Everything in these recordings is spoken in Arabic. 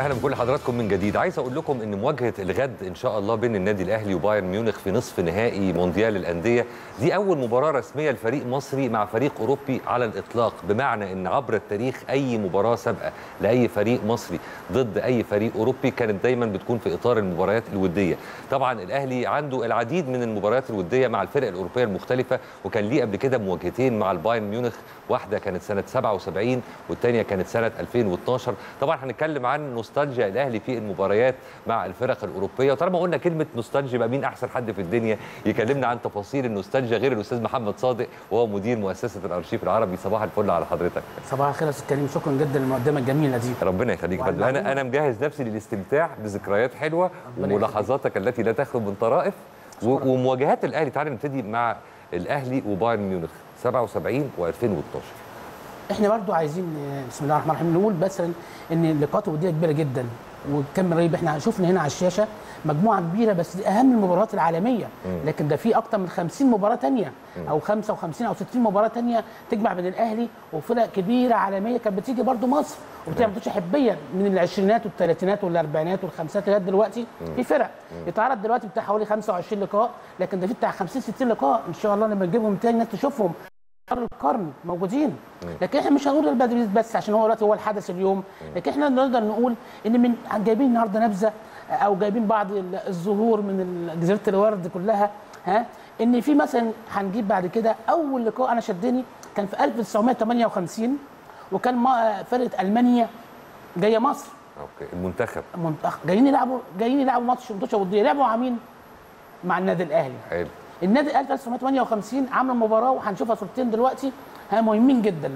أهلا بكل حضراتكم من جديد. عايز أقول لكم إن مواجهة الغد إن شاء الله بين النادي الأهلي وبايرن ميونخ في نصف نهائي مونديال الأندية دي أول مباراة رسمية لفريق مصري مع فريق أوروبي على الإطلاق بمعنى إن عبر التاريخ أي مباراة سابقة لأي فريق مصري ضد أي فريق أوروبي كانت دايما بتكون في إطار المباريات الودية. طبعا الأهلي عنده العديد من المباريات الودية مع الفرق الأوروبية المختلفة وكان ليه قبل كده مواجهتين مع البايرن ميونخ واحدة كانت سنة 77 والثانيه كانت سنة 2012 طبعا هنتكلم عن نوستالجيا الاهلي في المباريات مع الفرق الأوروبية. وطالما قلنا كلمة نوستالجيا يبقى مين أحسن حد في الدنيا؟ يكلمنا عن تفاصيل النوستالجيا غير الأستاذ محمد صادق وهو مدير مؤسسة الأرشيف العربي. صباح الفل على حضرتك. صباح الخير يا أستاذ كريم. شكرا جدا للمقدمة الجميلة دي. ربنا يخليك. أنا أنا مجهز نفسي للاستمتاع بذكريات حلوة وملاحظاتك التي لا تخلو من طرائف. ومواجهات الأهلي. تعالى نبتدي مع الأهلي وبايرن ميونخ 77 و2012 إحنا برضو عايزين آه، بسم الله الرحمن الرحيم نقول مثلا ان اللقاءات الودية كبيرة جدا. وكم رهيب إحنا شفنا هنا على الشاشة مجموعة كبيرة بس دي أهم المباريات العالمية. لكن ده في أكتر من 50 مباراة تانية. أو 55 أو 60 مباراة تانية تجمع بين الأهلي وفرق كبيرة عالمية كانت بتيجي برضو مصر. وبتعمل ماتشات حبية من العشرينات والثلاثينات والأربعينات والخمسينات لغاية دلوقتي في فرق. يتعرض دلوقتي بتاع حوالي 25 لقاء لكن ده في بتاع 50 60 لقاء إن شاء الله لما نجيبهم تاني الناس تشوفهم. القرن موجودين. لكن إحنا مش هنقول المدريد بس عشان هو دلوقتي هو الحدث اليوم. لكن إحنا نقدر نقول إن من جايبين النهارده نبذة أو جايبين بعض ال- الزهور من جزيرة الورد كلها ها؟ إن في مثلا هنجيب بعد كده أول لقاء أنا شدني كان في 1958 وكان فرقة ألمانيا جاية مصر. أوكي المنتخب. منتخب جايين يلعبوا جايين يلعبوا ماتش ماتش وديه لعبوا مع مين؟ مع النادي الأهلي. حلو. النادي الاهلي 1958 عمل مباراة وهنشوفها صورتين دلوقتي. ها مهمين جدا.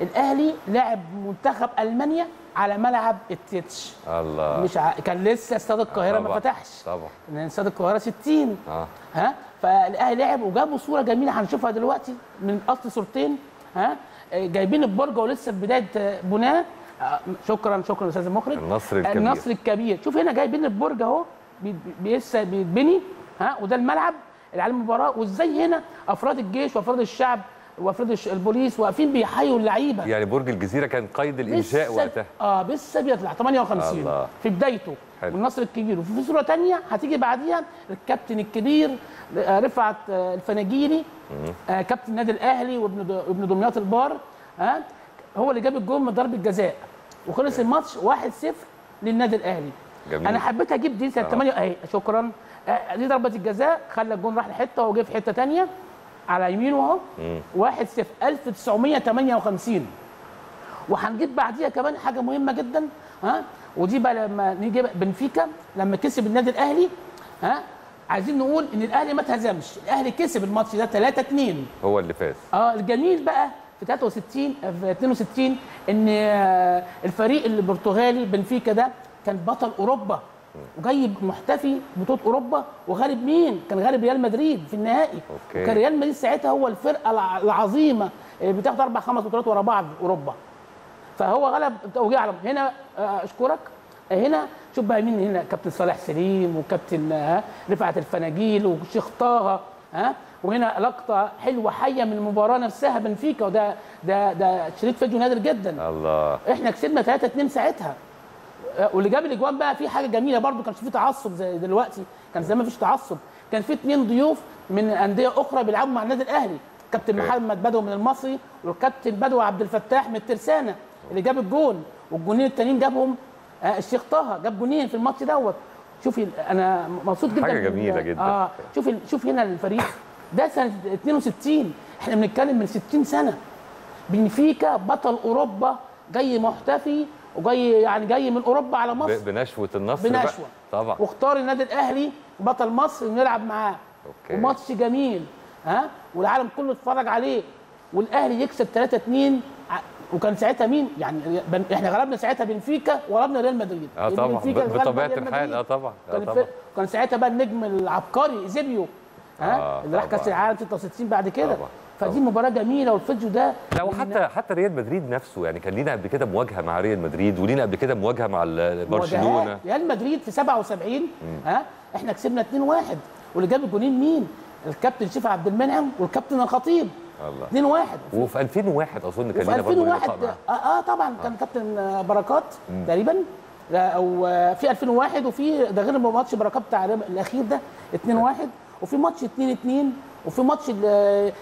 الأهلي لعب منتخب ألمانيا على ملعب التتش الله. مش ع... كان لسه استاد القاهرة ما فتحش. طبعا. استاد القاهرة 60 آه. ها فالأهلي لعب وجابوا صورة جميلة هنشوفها دلوقتي من أصل صورتين. ها جايبين البرج ولسه في بداية بناء. آه، شكرا شكرا أستاذ المخرج. النصر الكبير. النصر الكبير. شوف هنا جايبين البرج أهو لسه بيتبني. ها وده الملعب. عليه المباراه وازاي هنا افراد الجيش وافراد الشعب وافراد البوليس واقفين بيحيوا اللعيبه. يعني برج الجزيرة كان قيد الإنشاء وقتها. آه لسه بيطلع 58 الله. في بدايته حلو. والنصر الكبير. وفي صورة تانية هتيجي بعديها الكابتن الكبير آه، رفعت آه، الفناجيري آه، كابتن النادي الأهلي وابن وابن دمياط البار ها هو اللي جاب الجول من ضربة جزاء. وخلص الماتش 1-0 للنادي الأهلي. جميل. أنا حبيت أجيب دي سنه 8 أهي شكرا. آه، دي ضربة الجزاء. خلى الجون راح لحتة وجه في حتة تانية على يمينه أهو. 1-0 1958 وهنجيب بعديها كمان حاجة مهمة جدا ها؟ ودي بقى لما نيجي بنفيكا لما كسب النادي الأهلي ها؟ عايزين نقول إن الأهلي ما اتهزمش. الأهلي كسب الماتش ده 3 2 هو اللي فاز. آه الجميل بقى في 63 في 62 إن آه، الفريق البرتغالي بنفيكا ده كان بطل أوروبا. وجاي محتفي بطوله أوروبا وغالب مين؟ كان غالب ريال مدريد في النهائي. أوكي. وكان ريال مدريد ساعتها هو الفرقة الع- العظيمة اللي بتاخد أربع خمس بطولات ورا بعض في أوروبا. فهو غلب وجه على هنا آه، أشكرك. آه، هنا شوف بقى مين هنا كابتن صالح سليم وكابتن آه، رفعت الفناجيل وشيخ طه ها وهنا لقطة حلوة حية من المباراة نفسها بنفيكا وده ده ده شريط فيديو نادر جدا. الله. إحنا كسبنا 3 2 ساعتها. آه، واللي جاب الإجوان بقى في حاجة جميلة برضو كانش في تعصب زي دلوقتي كان زمان مفيش تعصب. كان في اثنين ضيوف من أندية أخرى بيلعبوا مع النادي الأهلي كابتن. محمد بدوي من المصري والكابتن بدوي عبد الفتاح من الترسانة اللي جاب الجون. والجونين التانيين جابهم آه، الشيخ طه جاب جونين في الماتش دوت. شوفي أنا مبسوط جدا حاجة من- جميلة جدا. آه شوف شوف هنا الفريق. ده سنة 62 إحنا بنتكلم من 60 سنة. بنفيكا بطل أوروبا جاي محتفي وجاي يعني جاي من أوروبا على مصر. بنشوة النصر بقى. بنشوة. طبعا. واختار النادي الأهلي بطل مصر نلعب معاه. أوكي. وماتش جميل ها؟ والعالم كله اتفرج عليه. والأهلي يكسب 3 2 وكان ساعتها مين؟ يعني إحنا غلبنا ساعتها بنفيكا وغلبنا ريال مدريد. آه طبعا. بطبيعة الحال. آه طبعا. آه كان طبعا. كان ساعتها بقى النجم العبقري أوزيبيو ها؟ آه، اللي راح كأس. العالم 66 بعد كده. طبعاً، فدي. مباراة جميلة والفيديو ده لا وحتى حتى ريال مدريد نفسه يعني كان لينا قبل كده مواجهة مع ريال مدريد ولينا قبل كده مواجهة مع برشلونة. ريال مدريد في 77 ها؟ إحنا كسبنا 2 1 واللي جاب الجونين مين؟ الكابتن شطة عبد المنعم والكابتن الخطيب. الله. 2 1 وفي 2001 أظن كان برضه 2001 لقاء معاه. آه, آه طبعا كان كابتن آه، بركات تقريبا. أو آه، في 2001 وفي ده غير ماتش بركات بتاع الأخير ده 2 1 وفي ماتش 2 2 وفي ماتش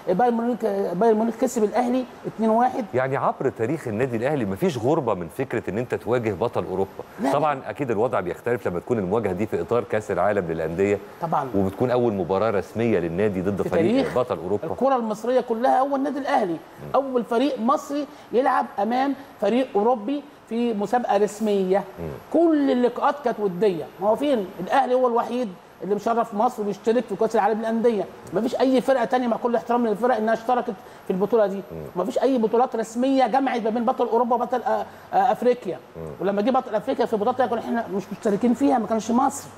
بايرن ميونخ بايرن ميونخ كسب الأهلي 2 1 يعني عبر تاريخ النادي الأهلي مفيش غربة من فكرة إن أنت تواجه بطل أوروبا. لا. طبعا أكيد الوضع بيختلف لما تكون المواجهة دي في إطار كأس العالم للأندية طبعا. وبتكون أول مباراة رسمية للنادي ضد فريق بطل أوروبا. الكرة المصرية كلها اول النادي الأهلي. أول فريق مصري يلعب أمام فريق أوروبي في مسابقة رسمية. كل اللقاءات كانت ودية. ما هو فين؟ الأهلي هو الوحيد اللي مشرف مصر وبيشترك في كأس العالم للأندية. ما فيش أي فرقة تانية مع كل احترام للفرق إنها اشتركت في البطولة دي. ما فيش أي بطولات رسمية جمعت ما بين بطل أوروبا وبطل آه، آه، أفريقيا. ولما جه بطل أفريقيا في بطولات كنا إحنا مش مشتركين فيها ما كانش مصر.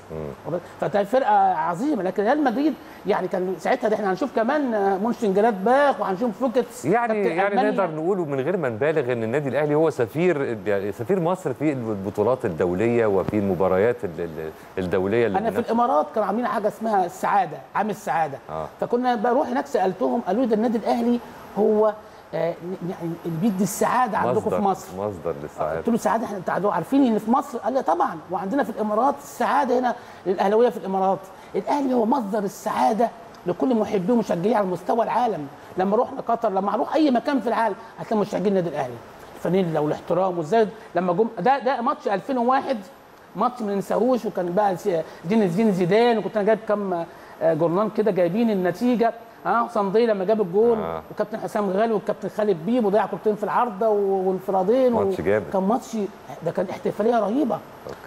فكانت فرقة عظيمة. لكن ريال مدريد يعني كان ساعتها ده إحنا هنشوف كمان آه، مونشن جلادباخ وهنشوف فوكيتس. يعني يعني. نقدر نقول من غير ما نبالغ إن النادي الأهلي هو سفير يعني سفير مصر في البطولات الدولية وفي المباريات ال- ال- الدولية اللي أنا في الإمارات كانوا عاملين حاجة اسمها السعادة عام السعاده آه. فكنا بروح هناك سألتهم قالوا لي ده النادي الأهلي هو آه، يعني اللي بيدي السعادة عندكم في مصر. مصدر للسعادة. قلت له سعادة إحنا أنتوا عارفين إن في مصر؟ قال لي طبعا. وعندنا في الإمارات السعادة هنا للأهلاوية في الإمارات. الأهلي هو مصدر السعادة لكل محبيه ومشجعيه على مستوى العالم. لما رحنا قطر لما نروح أي مكان في العالم هتلاقي مشجعين النادي الأهلي. الفانيلا والاحترام وازاي لما جم ده ده ماتش 2001 ماتش ما ننساهوش. وكان بقى زين الدين زيدان. وكنت أنا جايب كام آه، جورنال كده جايبين النتيجة. ها صندي لما جاب الجول آه. وكابتن حسام غالي والكابتن خالد بيبو وضيع كورتين في العارضة وانفرادين ماتش جامد. كان ماتش ده كان احتفالية رهيبة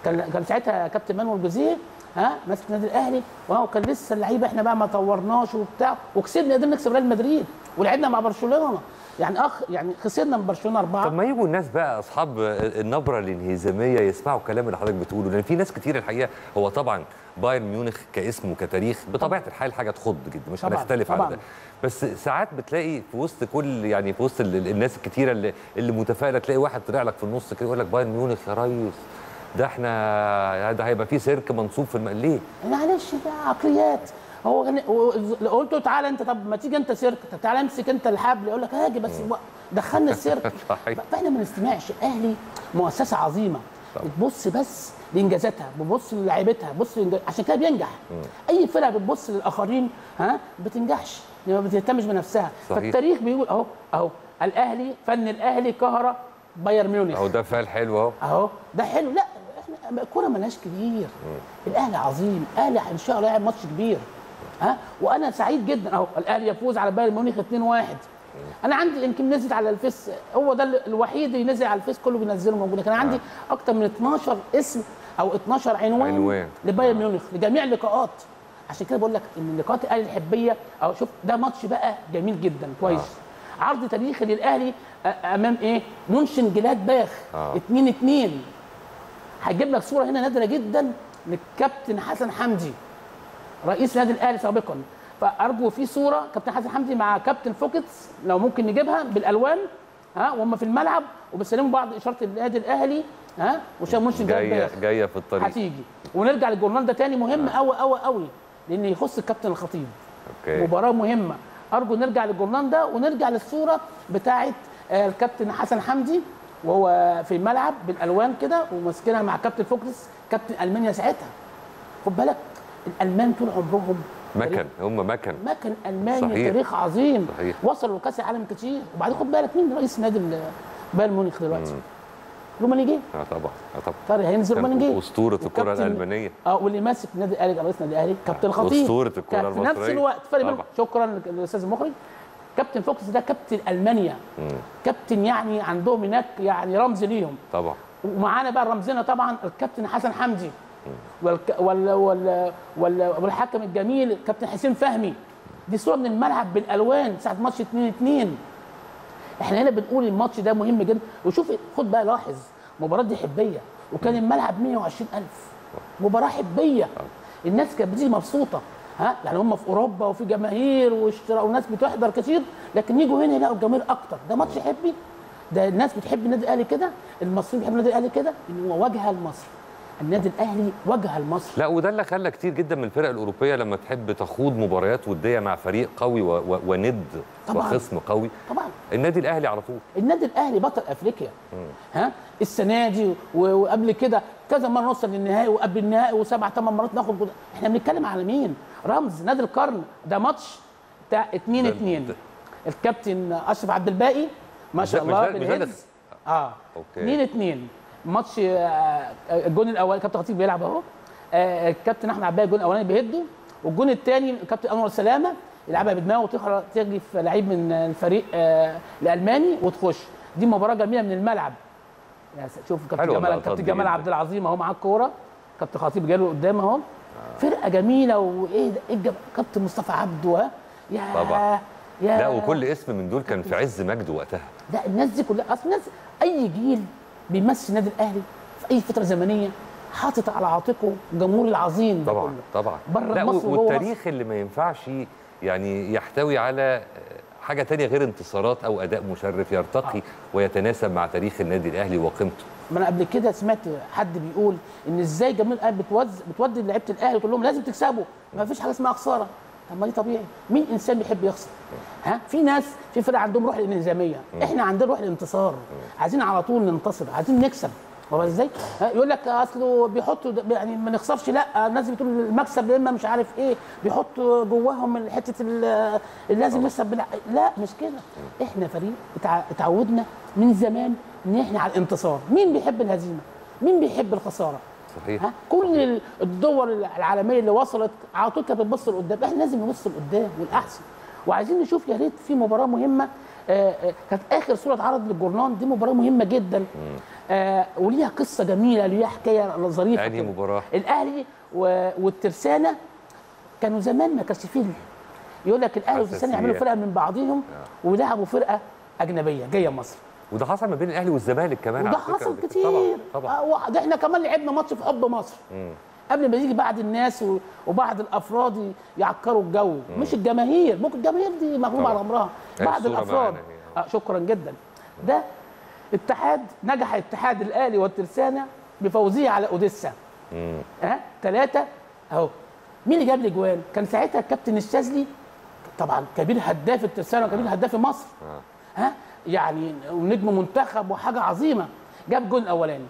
كان كان ساعتها كابتن مانويل جوزيه ها ماسك النادي الأهلي وهو كان لسه اللعيبة إحنا بقى ما طورناش وبتاع وكسبنا قدرنا نكسب ريال مدريد ولعبنا مع برشلونة يعني أخ يعني خسرنا من برشلونة أربعة طب ما يجوا الناس بقى أصحاب النبرة الانهزامية يسمعوا الكلام اللي حضرتك بتقوله لأن في ناس كتير الحقيقة هو طبعا بايرن ميونخ كاسم وكتاريخ بطبيعة الحال حاجة تخض جدا مش هنختلف على. ده بس ساعات بتلاقي في وسط كل يعني في وسط ال- ال- الناس الكتيرة اللي اللي متفائلة تلاقي واحد طلع لك في النص كده يقول لك بايرن ميونخ يا ريس ده إحنا ده هيبقى فيه سيرك منصوب في الم... ليه؟ معلش ده عقليات هو غني- قلت له تعالى انت طب ما تيجي انت سيرك طب تعالى امسك انت الحبل يقول لك هاجي بس دخلنا السيرك. فاحنا ما نستمعش الاهلي مؤسسة عظيمة بتبص بس لانجازاتها بتبص للاعيبتها بص لإنجاز- عشان كده بينجح. أي فرقة بتبص للآخرين ها بتنجحش ما بتهتمش بنفسها. صحيح. فالتاريخ بيقول أهو أهو الأهلي فن الأهلي قهر بايرن ميونخ. أهو ده فعل حلو أهو. أهو ده حلو. لا إحنا الكوره ملهاش كبير. الأهلي عظيم. الأهلي إن شاء الله يلعب ماتش كبير. ها وأنا سعيد جدا. أهو الأهلي يفوز على بايرن ميونخ 2-1 أنا عندي يمكن نزل على الفيس هو ده الوحيد اللي نزل على الفيس كله بينزله موجود لكن عندي أكتر من 12 اسم أو 12 عنوان, عنوان. لبايرن ميونخ لجميع اللقاءات. عشان كده بقول لك إن اللقاءات الأهلي الحبية أو شوف ده ماتش بقى جميل جدا كويس. آه. عرض تاريخي للأهلي أمام إيه؟ مونشن جلاد باخ آه. 2 2 هجيب لك صورة هنا نادرة جدا للكابتن حسن حمدي رئيس نادي الأهلي سابقا. فأرجو في صورة كابتن حسن حمدي مع كابتن فوكيتس لو ممكن نجيبها بالألوان ها وهم في الملعب وبيسلموا بعض إشارة النادي الأهلي ها وشام جلاد جاية جاية في الطريق. هتيجي. ونرجع للجورنال ده تاني مهم قوي قوي قوي لأن يخص الكابتن الخطيب. أوكي. مباراة مهمة. أرجو نرجع للجورنال ده ونرجع للصورة بتاعه آه، الكابتن حسن حمدي وهو في الملعب بالألوان كده وماسكينها مع كابتن فوكس كابتن ألمانيا ساعتها. خد بالك الألمان طول عمرهم مكن هم مكن. مكن ألماني صحيح. تاريخ عظيم. صحيح. وصلوا لكأس العالم كتير. وبعدين خد بالك مين رئيس نادي بايرن ميونخ دلوقتي؟ رومانيجي. آه طبعا آه طبعا. طارق هينزل كان رومانيجي. أسطورة الكرة الألمانية. آه واللي ماسك نادي الأهلي رئيس نادي الأهلي. كابتن الخطيب أسطورة الكرة كان في نفس. الوقت فرق بينهم. شكرا للأستاذ المخرج. كابتن فوكس ده كابتن ألمانيا. كابتن يعني عندهم هناك يعني رمز ليهم. طبعا. ومعانا بقى رمزنا طبعا الكابتن حسن حمدي. والك... وال... وال... وال... والحكم الجميل كابتن حسين فهمي. دي صورة من الملعب بالألوان ساعة ماتش 2 2 إحنا هنا بنقول الماتش ده مهم جدا. وشوف خد بقى لاحظ مباراة دي حبية. وكان الملعب 120000 مباراة حبية. الناس كانت بتيجي مبسوطة. ها؟ يعني هم في أوروبا وفي جماهير واشتراء وناس بتحضر كتير. لكن يجوا هنا يلاقوا الجماهير أكتر. ده ماتش حبي. ده الناس بتحب النادي الأهلي كده؟ المصريين بيحبوا النادي الأهلي كده؟ إن هو واجهة لمصر. النادي الأهلي واجهه لمصر. لا وده اللي خلى كتير جدا من الفرق الأوروبية لما تحب تخوض مباريات ودية مع فريق قوي و... و... وند طبعاً. وخصم قوي. طبعا. النادي الأهلي على طول. النادي الأهلي بطل أفريقيا. ها؟ السنة دي و- وقبل كده كذا مرة نوصل للنهائي وقبل النهائي وسبع ثمان مرات ناخد بطولة. إحنا بنتكلم على مين؟ رمز نادي القرن. ده ماتش بتاع 2 ده- 2 ده- الكابتن أشرف عبد الباقي ما شاء الله بالهيدز آه. أوكي. 2 2 ماتش آه، آه، الجون الأول كابتن خطيب بيلعب أهو. آه، الكابتن أحمد عباية الجون الأولاني بيهده. والجون الثاني كابتن أنور سلامة يلعبها بدماغه وتخرج تجري في لعيب من الفريق آه، الألماني وتخش. دي مباراة جميلة من الملعب. شوف كابتن جمال كابتن جمال. عبد العظيم أهو معاه الكورة. كابتن خطيب جاله قدام أهو. فرقة جميلة وإيه ده إيه. كابتن مصطفى عبده ها يا طبعاً. يا لا وكل اسم من دول كان في عز مجده وقتها. لا الناس دي كلها أصل الناس أي جيل بيمثل النادي الأهلي في أي فترة زمنية حاطط على عاتقه الجمهور العظيم طبعا كله. طبعا. بره لا مصر والتاريخ اللي ما ينفعش يعني يحتوي على حاجة تانية غير انتصارات أو أداء مشرف يرتقي ويتناسب مع تاريخ النادي الأهلي وقيمته. ما أنا قبل كده سمعت حد بيقول إن إزاي جماهير الأهلي بتودي لعيبة الأهلي وتقول لهم لازم تكسبوا. ما فيش حاجة اسمها خسارة. طب ما دي طبيعي. مين إنسان بيحب يخسر؟ ها؟ في ناس في فرق عندهم روح الانهزاميه إحنا عندنا روح الانتصار. عايزين على طول ننتصر. عايزين نكسب. هو إزاي؟ يقول لك اصله بيحطوا يعني ما نخسرش لأ الناس بتقول المكسب يا إما مش عارف إيه بيحطوا جواهم حتة لازم نكسب بلا لأ مش كده. إحنا فريق اتع- اتعودنا من زمان إن إحنا على الانتصار. مين بيحب الهزيمة؟ مين بيحب الخسارة؟ صحيح. ها؟ كل ال- الدول العالمية اللي وصلت على طول كانت بتبص لقدام. إحنا لازم نبص لقدام والأحسن. وعايزين نشوف يا ريت في مباراة مهمة. آه، آه، كانت آخر صورة اتعرض للجورنان. دي مباراة مهمة جدا. آه، وليها قصة جميلة ليها حكاية ظريفة كده. مباراة؟ الأهلي والترسانة كانوا زمان ما كانش فيه يقول لك الأهلي والترسانة يعملوا. فرقة من بعضهم ويلعبوا فرقة أجنبية جاية مصر. وده حصل ما بين الأهلي والزمالك كمان وده حصل. كتير. طبعا. طبعا آه، ده إحنا كمان لعبنا ماتش في حب مصر. قبل ما يجي بعض الناس وبعض الأفراد يعكروا الجو. مش الجماهير. ممكن الجماهير دي مغلوبه. على أمرها. هي بعض الأفراد. هي. آه شكرا جدا. ده اتحاد نجح اتحاد الأهلي والترسانة بفوزه على أوديسا. مم. ها ثلاثة أهو. مين اللي جاب لي جوان؟ كان ساعتها الكابتن الشاذلي طبعا كبير هداف الترسانة وكبير هداف مصر. ها يعني ونجم منتخب وحاجة عظيمة. جاب جون الأولاني.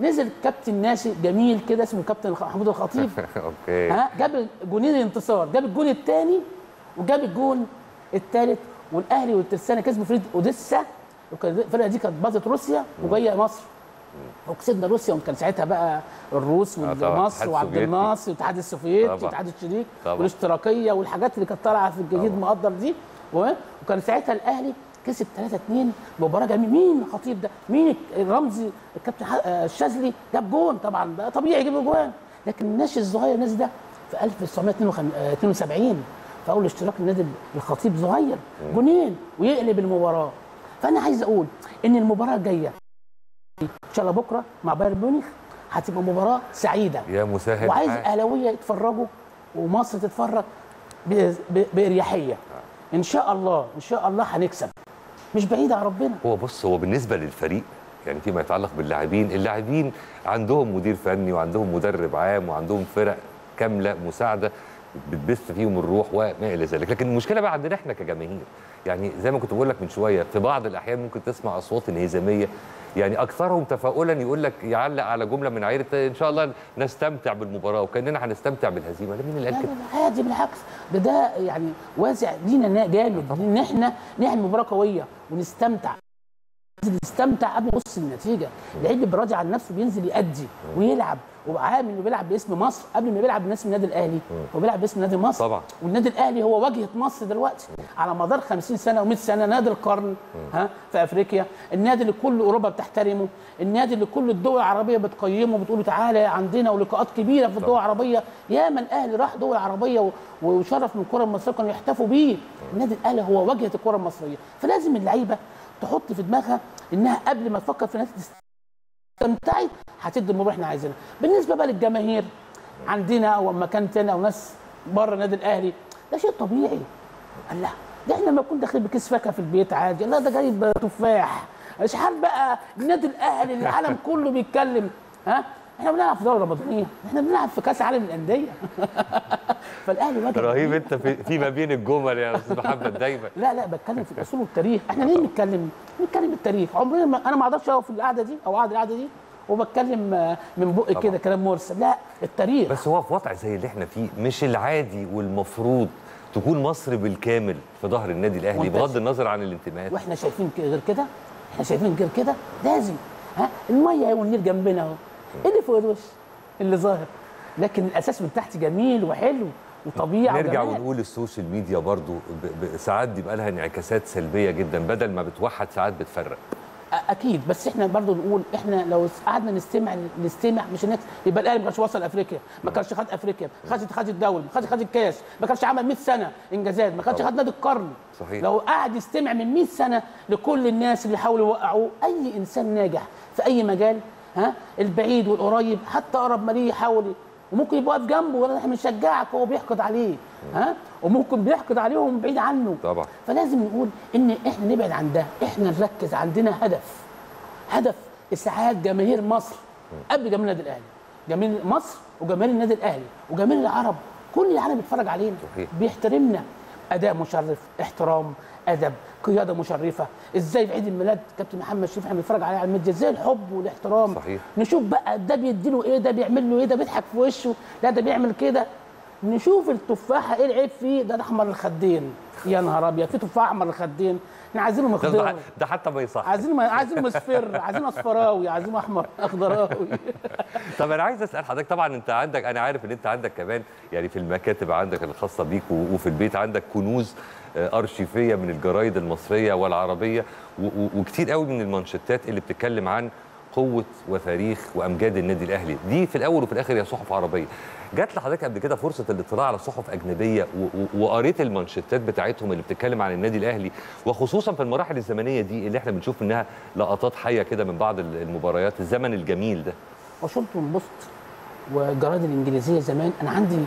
نزل كابتن ناشئ جميل كده اسمه كابتن محمود الخطيب. okay. ها جاب جونين الانتصار. جاب الجون الثاني وجاب الجون الثالث والأهلي والترسانة كسبوا فريق أوديسا. وكان الفرقة دي كانت باظت روسيا وجاية مصر. وكسبنا روسيا وكان ساعتها بقى الروس آه ومصر وعبد. الناصر والاتحاد السوفيتي. والاتحاد الشريك. والاشتراكية والحاجات اللي كانت طالعة في الجديد مقدر دي. وكان ساعتها الأهلي كسب 3 2 مباراة جميلة. مين الخطيب ده؟ مين الرمزي الكابتن آه، الشاذلي؟ جاب جون طبعا ده طبيعي يجيب جوان. لكن الناشئ الصغير الناس ده في 1972 في أول اشتراك النادي الخطيب صغير جونين ويقلب المباراة. فأنا عايز أقول إن المباراة الجاية إن شاء الله بكرة مع بايرن ميونخ هتبقى مباراة سعيدة. يا مسهل وعايز. أهلاوية يتفرجوا ومصر تتفرج بأريحية. إن شاء الله إن شاء الله هنكسب. مش بعيد عن ربنا. هو بص هو بالنسبة للفريق يعني فيما يتعلق باللاعبين اللاعبين عندهم مدير فني وعندهم مدرب عام وعندهم فرق كاملة مساعدة. بتبث فيهم الروح وما إلى ذلك. لكن المشكلة بقى عندنا إحنا كجماهير يعني زي ما كنت بقول لك من شوية في بعض الأحيان ممكن تسمع أصوات انهزامية يعني أكثرهم تفاؤلا يقول لك يعلق على جملة من عيره إن شاء الله نستمتع بالمباراة وكأننا هنستمتع بالهزيمة. ده مين اللي قال كده عادي بالعكس. ده ده يعني واسع. لينا نا- جامد. إن إحنا نعمل مباراة قوية ونستمتع. ننزل نستمتع قبل ما نبص النتيجة. بيبقى راضي عن نفسه بينزل يأدي ويلعب. وعامل إنه بيلعب باسم مصر قبل ما بيلعب باسم النادي الأهلي. هو بيلعب باسم نادي مصر. طبعا. والنادي الأهلي هو واجهة مصر دلوقتي. على مدار 50 سنة و100 سنة نادي القرن ها في أفريقيا. النادي اللي كل أوروبا بتحترمه. النادي اللي كل الدول العربية بتقيمه وبتقول له تعالى عندنا ولقاءات كبيرة في الدول العربية. ياما الاهلي راح دول عربية وشرف من الكره المصريه كانوا يحتفوا بيه. النادي الأهلي هو واجهة الكرة المصرية. فلازم اللعيبة تحط في دماغها إنها قبل ما تفكر في نتيجه استمتعت هتدي المباراه إحنا عايزينها بالنسبة بقى للجماهير عندنا أو مكان تاني أو ناس بره النادي الأهلي ده شيء طبيعي. قال لا ده إحنا لما كنا داخلين بكيس فاكهة في البيت عادي. لا ده جايب تفاح. اشحال بقى النادي الأهلي العالم كله بيتكلم. ها؟ إحنا بنلعب في دوله رمضانيه إحنا بنلعب في كأس عالم الانديه فالأهلي واجه رهيب انت في, في ما بين الجمل يا أستاذ محمد دايما. لا لا بتكلم في الاصول والتاريخ إحنا ليه بنتكلم؟ بنتكلم بالتاريخ عمرنا ما أنا ما أقدرش أقف في القعدة دي أو أقعد القعدة دي وبتكلم آه، من بق طبعا. كده كلام مرسل. لا التاريخ. بس هو في وضع زي اللي إحنا فيه مش العادي والمفروض تكون مصر بالكامل في ظهر النادي الأهلي. بغض النظر عن الانتماءات. وإحنا شايفين غير كده؟ إحنا شايفين غير كده؟ لازم. ها؟ المية والنيل جنبنا اهو. اللي فوق الوش اللي ظاهر لكن الأساس من تحت جميل وحلو وطبيعه نرجع وجمال. ونقول ال social media برضو. ساعات بيبقى لها انعكاسات سلبية جدا بدل ما بتوحد ساعات بتفرق أكيد بس إحنا برضو نقول إحنا لو قعدنا نستمع نستمع مش هنك يبقى الأهلي ما كانش وصل أفريقيا ما كانش خد أفريقيا ما كانش خد الدوري ما كانش خد الكاس ما كانش عمل 100 سنة إنجازات ما كانش. خد نادي القرن صحيح. لو قعد يستمع من 100 سنة لكل الناس اللي حاولوا يوقعوه أي إنسان ناجح في أي مجال ها؟ البعيد والقريب حتى أقرب ما ليه يحاول وممكن يبقى واقف جنبه ولا إحنا بنشجعك وهو بيحقد عليه ها؟ وممكن بيحقد عليه وهو بعيد عنه. طبعا. فلازم نقول إن إحنا نبعد عن ده إحنا نركز عندنا هدف. هدف إسعاد جماهير مصر قبل جماهير النادي الأهلي. جماهير مصر وجماهير النادي الأهلي وجماهير العرب كل العالم بيتفرج علينا. صحيح. بيحترمنا. أداء مشرف احترام أدب قيادة مشرفة. إزاي في عيد الميلاد كابتن محمد شريف إحنا بنتفرج عليه على الميديا؟ إزاي الحب والاحترام؟ صحيح. نشوف بقى ده بيديله إيه ده بيعمل له إيه ده بيضحك في وشه لا ده بيعمل كده. نشوف التفاحه إيه العيب فيه؟ ده, ده احمر الخدين. يا نهار أبيض في تفاح أحمر الخدين. إحنا عايزينه مخضر ده, حتى ما يصح. عايزين عايزين مصفر عايزين أصفراوي عايزين أحمر أخضراوي. طب أنا عايز أسأل حضرتك طبعا أنت عندك أنا عارف إن أنت عندك كمان يعني في المكاتب عندك الخاصة بيك وفي البيت عندك كنوز آه، أرشيفية من الجرايد المصرية والعربية وكتير قوي من المانشيتات اللي بتتكلم عن قوة وتاريخ وأمجاد النادي الأهلي. دي في الأول وفي الآخر هي صحف عربية. جات لحضرتك قبل كده فرصة الاطلاع على صحف أجنبية وقريت المانشيتات بتاعتهم اللي بتتكلم عن النادي الأهلي وخصوصا في المراحل الزمنية دي اللي إحنا بنشوف منها لقطات حية كده من بعض المباريات الزمن الجميل ده. واشنطن بوست والجرايد الإنجليزية زمان. أنا عندي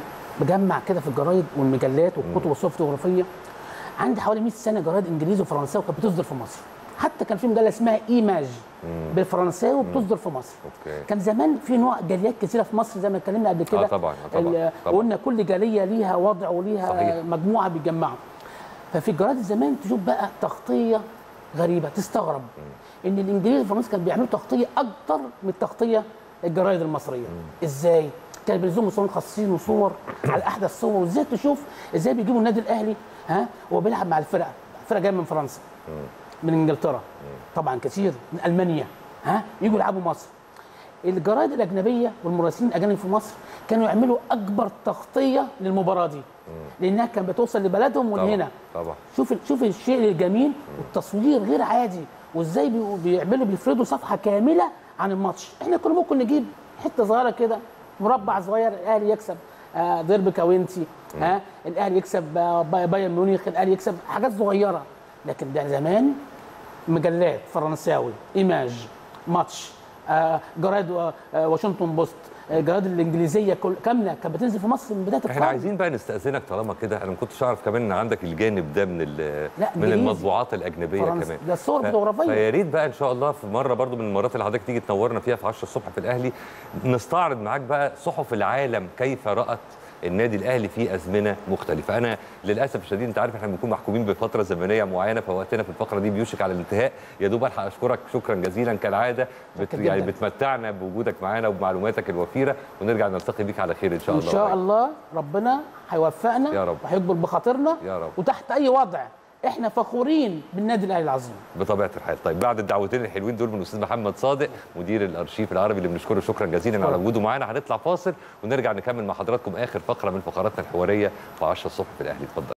مجمع كده في الجرايد والمجلات والكتب والصحف الجغرافية. عندي حوالي 100 سنة جرايد إنجليزي وفرنساوي كانت بتصدر في مصر. حتى كان في مجله اسمها Images بالفرنساوي وبتصدر في مصر. okay. كان زمان في نوع جاليات كثيرة في مصر زي ما اتكلمنا قبل كده. آه طبعاً، آه طبعاً، طبعاً. قلنا كل جالية ليها وضع وليها صحيح. مجموعة بيتجمعوا ففي الجرايد زمان تشوف بقى تغطية غريبة تستغرب. إن الإنجليز والفرنسا كانوا بيعملوا تغطية أكتر من التغطيه الجرايد المصرية. إزاي؟ كانوا بينزلوا مصورين خاصين وصور على أحدث الصور وازاي تشوف؟ إزاي بيجيبوا النادي الأهلي ها؟ وهو بيلعب مع الفرقة. فرقه جاية من فرنسا. من إنجلترا. طبعا كتير من ألمانيا. ها؟ يجوا يلعبوا مصر. الجرايد الأجنبية والمراسلين الأجانب في مصر كانوا يعملوا أكبر تغطية للمباراة دي. لأنها كانت بتوصل لبلدهم طبعا وهنا طبعا. شوف شوف الشيء الجميل والتصوير غير عادي. وإزاي بي- بيعملوا بيفردوا صفحة كاملة عن الماتش. إحنا كنا ممكن نجيب حتة صغيرة كده مربع صغير الأهلي يكسب آه ضرب كاوينتي. ها؟ الأهلي يكسب آه باي- بايرن ميونخ الأهلي يكسب حاجات صغيرة. لكن ده زمان مجلات فرنساوي إيماج ماتش آه جرايد آه آه، واشنطن بوست الجرايد الإنجليزية كل كاملة كانت بتنزل في مصر من بداية القرن إحنا عايزين بقى نستأذنك طالما كده أنا ما كنتش أعرف كمان إن عندك الجانب ده من لا، من. المطبوعات الأجنبية فرنسا. كمان ده الصور فوتوغرافية. فيا ريت بقى إن شاء الله في مرة برضو من المرات اللي حضرتك تيجي تنورنا فيها في 10 الصبح في الأهلي نستعرض معاك بقى صحف العالم كيف رأت النادي الأهلي في أزمنة مختلفة أنا للأسف الشديد أنت عارف إحنا بنكون محكومين بفترة زمنية معينة فوقتنا في الفقرة دي بيوشك على الانتهاء يا دوب ألحق أشكرك شكرا جزيلا كالعادة بت يعني. بتمتعنا بوجودك معانا وبمعلوماتك الوفيرة ونرجع نلتقي بيك على خير إن شاء إن الله شاء قريب. الله ربنا هيوفقنا يا رب. وهيكبر بخاطرنا يا رب. وتحت أي وضع إحنا فخورين بالنادي الاهلي العظيم. بطبيعة الحال. طيب بعد الدعوتين الحلوين دول من الاستاذ محمد صادق مدير الأرشيف العربي اللي بنشكره شكرا جزيلا على. وجوده معانا. هنطلع فاصل ونرجع نكمل مع حضراتكم آخر فقرة من فقراتنا الحوارية في 10 الصبح في الأهلي. اتفضل.